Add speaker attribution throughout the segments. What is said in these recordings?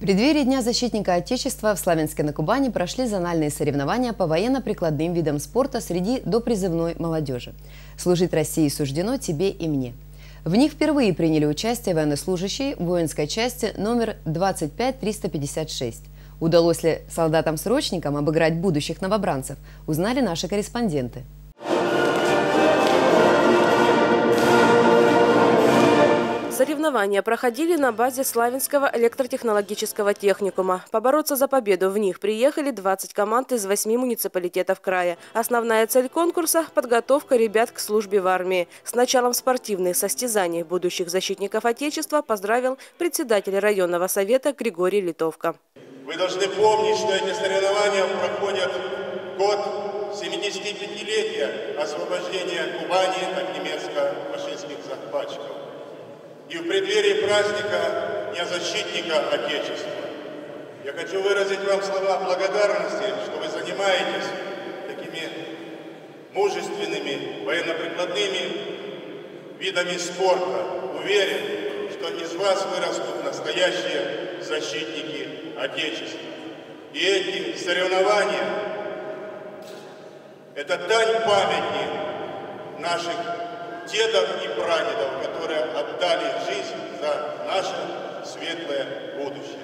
Speaker 1: В преддверии Дня защитника Отечества в Славянске на Кубани прошли зональные соревнования по военно-прикладным видам спорта среди допризывной молодежи. «Служить России суждено тебе и мне». В них впервые приняли участие военнослужащие воинской части номер 25356. Удалось ли солдатам-срочникам обыграть будущих новобранцев, узнали наши корреспонденты.
Speaker 2: Соревнования проходили на базе Славянского электротехнологического техникума. Побороться за победу в них приехали 20 команд из 8 муниципалитетов края. Основная цель конкурса – подготовка ребят к службе в армии. С началом спортивных состязаний будущих защитников Отечества поздравил председатель районного совета Григорий Литовка.
Speaker 3: Вы должны помнить, что эти соревнования проходят год 75-летия освобождения Кубани от немецко-фашистских захватчиков и в преддверии праздника Дня защитника Отечества. Я хочу выразить вам слова благодарности, что вы занимаетесь такими мужественными военно-прикладными видами спорта. Уверен, что из вас вырастут настоящие защитники Отечества. И эти соревнования – это дань памяти наших дедов и прадедов, которые отдали жизнь за наше светлое будущее.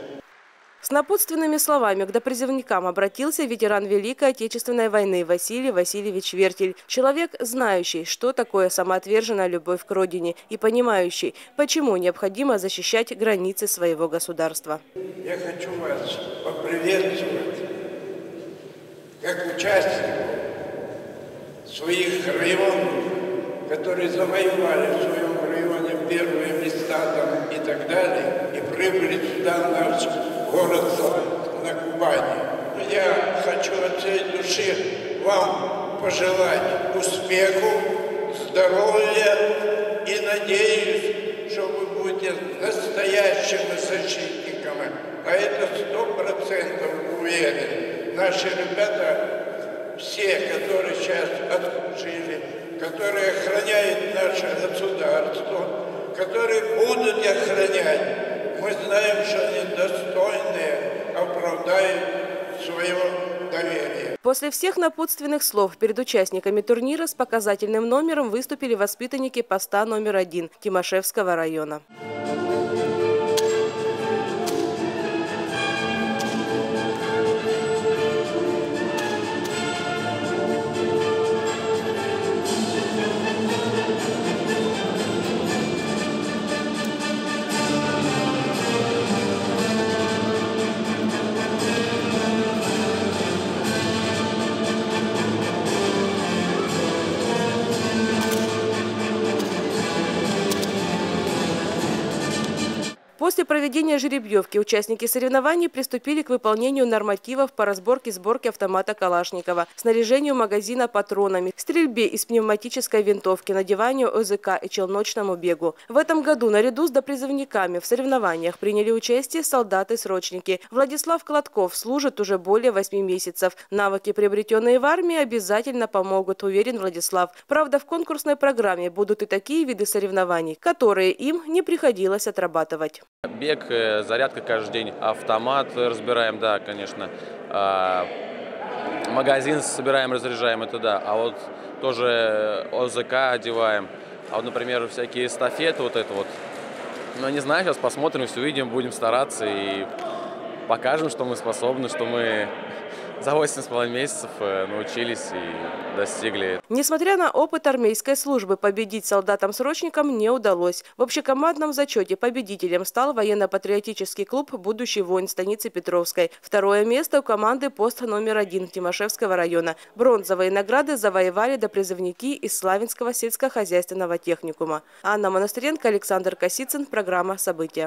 Speaker 2: С напутственными словами к допризывникам обратился ветеран Великой Отечественной войны Василий Васильевич Вертель. Человек, знающий, что такое самоотверженная любовь к родине и понимающий, почему необходимо защищать границы своего государства.
Speaker 4: Я хочу вас поприветствовать как участников своих районов которые завоевали районе первые места там и так далее, и прибыли сюда, наш город на Кубани. Я хочу от всей души вам пожелать успеху, здоровья и надеюсь, что вы будете настоящими защитниками. А это сто процентов уверен. Наши ребята, все, которые сейчас отслужили, которые охраняют наше государство, которые будут охранять. Мы знаем, что они достойные, оправдают своего доверия.
Speaker 2: После всех напутственных слов перед участниками турнира с показательным номером выступили воспитанники поста номер один Тимошевского района. Проведения жеребьевки участники соревнований приступили к выполнению нормативов по разборке и сборке автомата Калашникова, снаряжению магазина патронами, стрельбе из пневматической винтовки, надеванию ОЗК и челночному бегу. В этом году наряду с допризывниками в соревнованиях приняли участие солдаты-срочники. Владислав Кладков служит уже более восьми месяцев. Навыки, приобретенные в армии, обязательно помогут, уверен Владислав. Правда, в конкурсной программе будут и такие виды соревнований, которые им не приходилось отрабатывать.
Speaker 5: Бег, э, зарядка каждый день, автомат разбираем, да, конечно. А, магазин собираем, разряжаем, это да. А вот тоже ОЗК одеваем. А вот, например, всякие эстафеты, вот это вот. Ну, не знаю, сейчас посмотрим, все увидим, будем стараться и покажем, что мы способны, что мы за 8,5 месяцев э, научились и достигли.
Speaker 2: Несмотря на опыт армейской службы, победить солдатам-срочникам не удалось. В общекомандном зачете победителем стал военно-патриотический клуб «Будущий воин» станицы Петровской. Второе место у команды пост номер один Тимошевского района. Бронзовые награды завоевали допризывники из Славянского сельскохозяйственного техникума. Анна Монастыренко, Александр Косицын. Программа «События».